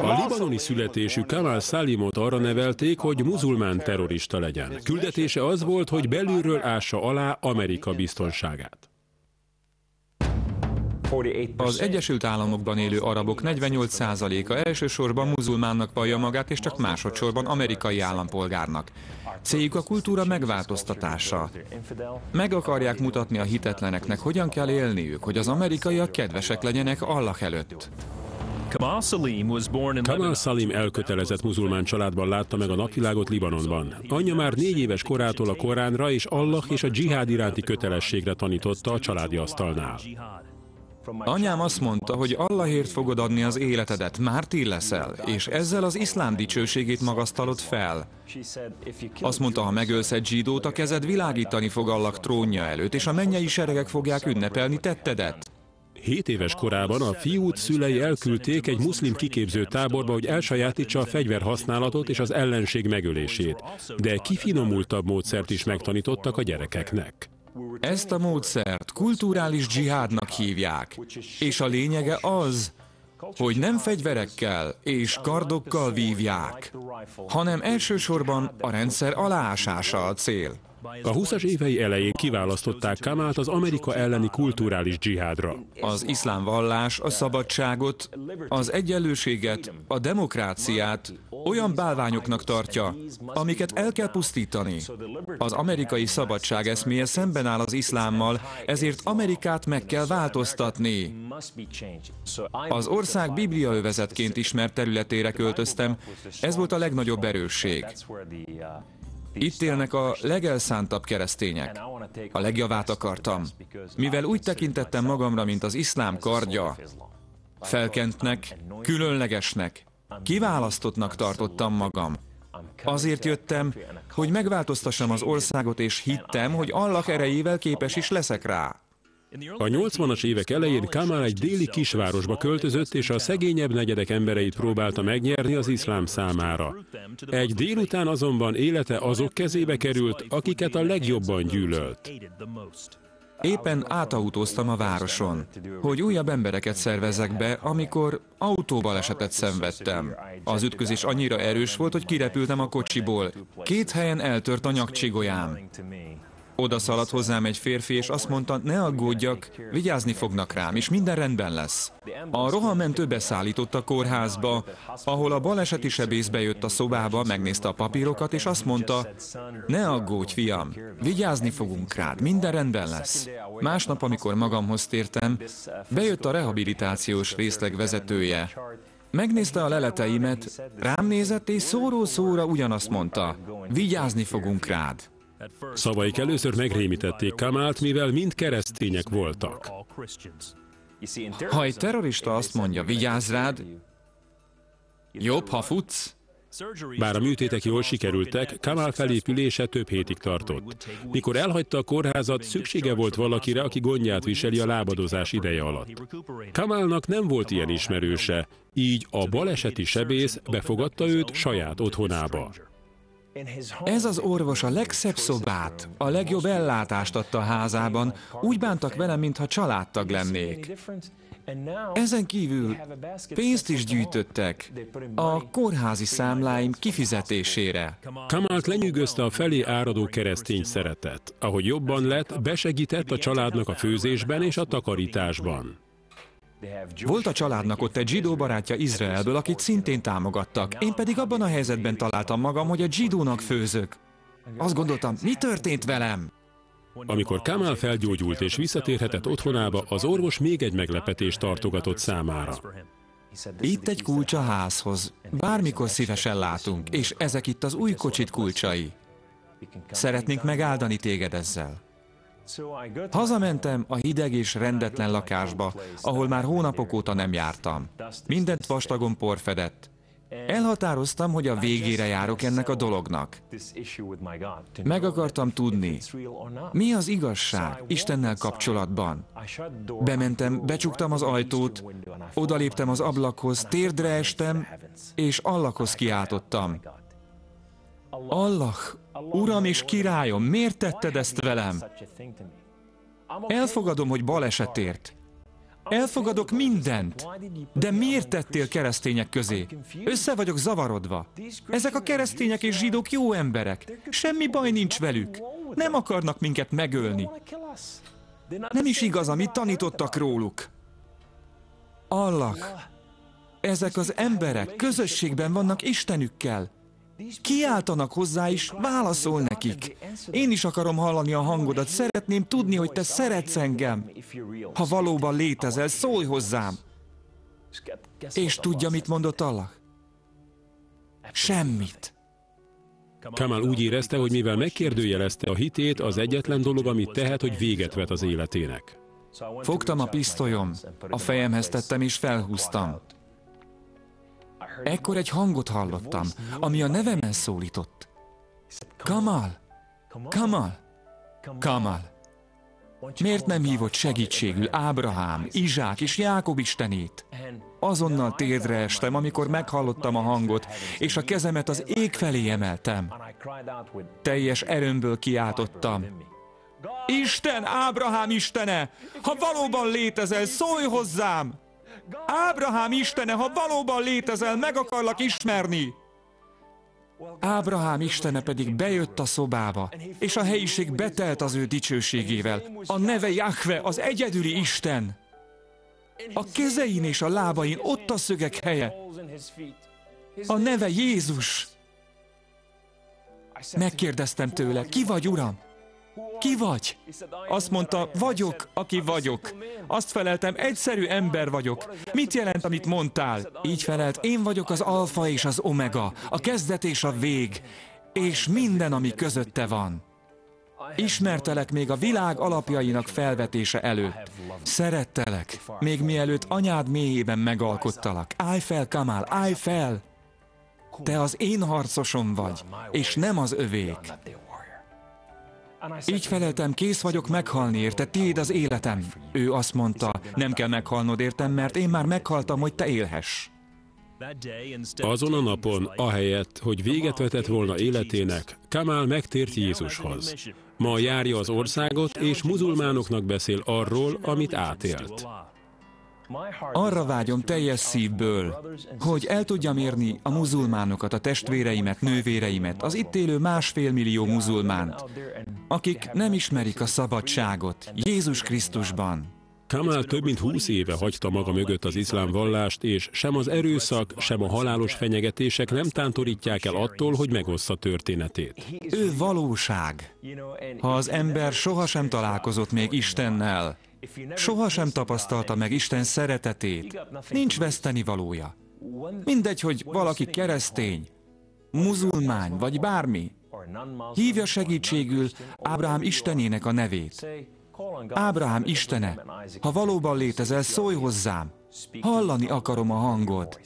A libanoni születésű Kamal Salimot arra nevelték, hogy muzulmán terrorista legyen. Küldetése az volt, hogy belülről ássa alá Amerika biztonságát. Az Egyesült Államokban élő arabok 48%-a elsősorban muzulmánnak vallja magát, és csak másodszorban amerikai állampolgárnak. Céljuk a kultúra megváltoztatása. Meg akarják mutatni a hitetleneknek, hogyan kell élniük, hogy az amerikaiak kedvesek legyenek Allah előtt. Kamal Salim elkötelezett muzulmán családban látta meg a napvilágot Libanonban. Anyja már négy éves korától a Koránra és Allah és a dzsihád iránti kötelességre tanította a családi asztalnál. Anyám azt mondta, hogy Allahért fogod adni az életedet, mártír leszel, és ezzel az iszlám dicsőségét magasztalod fel. Azt mondta, ha megölsz egy zsidót, a kezed világítani fog Allah trónja előtt, és a mennyei seregek fogják ünnepelni tettedet. Hét éves korában a fiút szülei elküldték egy muszlim kiképző táborba, hogy elsajátítsa a fegyverhasználatot és az ellenség megölését, de kifinomultabb módszert is megtanítottak a gyerekeknek. Ezt a módszert kulturális dzsihádnak hívják, és a lényege az, hogy nem fegyverekkel és kardokkal vívják, hanem elsősorban a rendszer aláásása a cél. A 20-as évei elején kiválasztották Kamát az Amerika elleni kulturális dzsihádra. Az iszlám vallás a szabadságot, az egyenlőséget, a demokráciát olyan bálványoknak tartja, amiket el kell pusztítani. Az amerikai szabadság eszméje szemben áll az iszlámmal, ezért Amerikát meg kell változtatni. Az ország bibliaövezetként ismert területére költöztem, ez volt a legnagyobb erősség. Itt élnek a legelszántabb keresztények. A legjavát akartam. Mivel úgy tekintettem magamra, mint az iszlám kardja, felkentnek, különlegesnek, kiválasztottnak tartottam magam. Azért jöttem, hogy megváltoztassam az országot, és hittem, hogy Allah erejével képes is leszek rá. A 80-as évek elején Kamal egy déli kisvárosba költözött, és a szegényebb negyedek embereit próbálta megnyerni az iszlám számára. Egy délután azonban élete azok kezébe került, akiket a legjobban gyűlölt. Éppen átautóztam a városon, hogy újabb embereket szervezek be, amikor autóbalesetet szenvedtem. Az ütközés annyira erős volt, hogy kirepültem a kocsiból. Két helyen eltört a nyakcsigolyám. Oda szaladt hozzám egy férfi, és azt mondta, ne aggódjak, vigyázni fognak rám, és minden rendben lesz. A rohamentő beszállított a kórházba, ahol a baleseti sebész bejött a szobába, megnézte a papírokat, és azt mondta, ne aggódj, fiam, vigyázni fogunk rád, minden rendben lesz. Másnap, amikor magamhoz tértem, bejött a rehabilitációs részleg vezetője. Megnézte a leleteimet, rám nézett, és szóró-szóra ugyanazt mondta, vigyázni fogunk rád. Szavaik először megrémítették Kamált, mivel mind keresztények voltak. Ha egy terrorista azt mondja, vigyázz rád, jobb, ha futsz, bár a műtétek jól sikerültek, Kamal felépülése több hétig tartott. Mikor elhagyta a kórházat, szüksége volt valakire, aki gondját viseli a lábadozás ideje alatt. Kamalnak nem volt ilyen ismerőse, így a baleseti sebész befogadta őt saját otthonába. Ez az orvos a legszebb szobát, a legjobb ellátást adta a házában, úgy bántak velem, mintha családtag lennék. Ezen kívül pénzt is gyűjtöttek a kórházi számláim kifizetésére. Kamalt lenyűgözte a felé áradó keresztény szeretet. Ahogy jobban lett, besegített a családnak a főzésben és a takarításban. Volt a családnak ott egy zsidó barátja Izraelből, akit szintén támogattak. Én pedig abban a helyzetben találtam magam, hogy a zsidónak főzök. Azt gondoltam, mi történt velem? Amikor Kamal felgyógyult és visszatérhetett otthonába, az orvos még egy meglepetést tartogatott számára. Itt egy kulcs a házhoz. Bármikor szívesen látunk, és ezek itt az új kocsit kulcsai. Szeretnénk megáldani téged ezzel. Hazamentem a hideg és rendetlen lakásba, ahol már hónapok óta nem jártam. Mindent vastagon por fedett. Elhatároztam, hogy a végére járok ennek a dolognak. Meg akartam tudni, mi az igazság Istennel kapcsolatban. Bementem, becsuktam az ajtót, odaléptem az ablakhoz, térdre estem, és Allahhoz kiáltottam. Allah, Uram és királyom, miért tetted ezt velem? Elfogadom, hogy balesetért. Elfogadok mindent. De miért tettél keresztények közé? Össze vagyok zavarodva. Ezek a keresztények és zsidók jó emberek. Semmi baj nincs velük. Nem akarnak minket megölni. Nem is igaz, amit tanítottak róluk. Allah, ezek az emberek közösségben vannak Istenükkel. Kiáltanak hozzá és válaszol nekik. Én is akarom hallani a hangodat, szeretném tudni, hogy te szeretsz engem. Ha valóban létezel, szólj hozzám. És tudja, mit mondott Allah? Semmit. Kamal úgy érezte, hogy mivel megkérdőjelezte a hitét, az egyetlen dolog, amit tehet, hogy véget vet az életének. Fogtam a pisztolyom, a fejemhez tettem és felhúztam. Ekkor egy hangot hallottam, ami a nevemen szólított. Kamal! Kamal! Kamal! Miért nem hívott segítségül Ábrahám, Izsák és Jákob istenét? Azonnal térdre estem, amikor meghallottam a hangot, és a kezemet az ég felé emeltem. Teljes erőmből kiáltottam. Isten, Ábrahám istene! Ha valóban létezel, szólj hozzám! Ábrahám istene, ha valóban létezel, meg akarlak ismerni! Ábrahám istene pedig bejött a szobába, és a helyiség betelt az ő dicsőségével. A neve Jahve, az egyedüli Isten. A kezein és a lábain ott a szögek helye. A neve Jézus. Megkérdeztem tőle, ki vagy, Uram? Ki vagy? Azt mondta, vagyok, aki vagyok. Azt feleltem, egyszerű ember vagyok. Mit jelent, amit mondtál? Így felelt, én vagyok az alfa és az omega, a kezdet és a vég, és minden, ami közötte van. Ismertelek még a világ alapjainak felvetése előtt. Szerettelek, még mielőtt anyád mélyében megalkottalak. Állj fel, Kamal, állj fel! Te az én harcosom vagy, és nem az övék. Így feleltem, kész vagyok meghalni érte, tiéd az életem. Ő azt mondta, nem kell meghalnod értem, mert én már meghaltam, hogy te élhess. Azon a napon, ahelyett, hogy véget vetett volna életének, Kamal megtért Jézushoz. Ma járja az országot, és muzulmánoknak beszél arról, amit átélt. Arra vágyom teljes szívből, hogy el tudjam érni a muzulmánokat, a testvéreimet, nővéreimet, az itt élő másfél millió muzulmánt, akik nem ismerik a szabadságot Jézus Krisztusban. Kamal több mint húsz éve hagyta maga mögött az iszlám vallást, és sem az erőszak, sem a halálos fenyegetések nem tántorítják el attól, hogy megossza történetét. Ő valóság. Ha az ember sohasem találkozott még Istennel, Sohasem tapasztalta meg Isten szeretetét. Nincs veszteni valója. Mindegy, hogy valaki keresztény, muzulmány vagy bármi. Hívja segítségül Ábrahám Istenének a nevét. Ábrahám Istene, ha valóban létezel, szólj hozzám. Hallani akarom a hangod.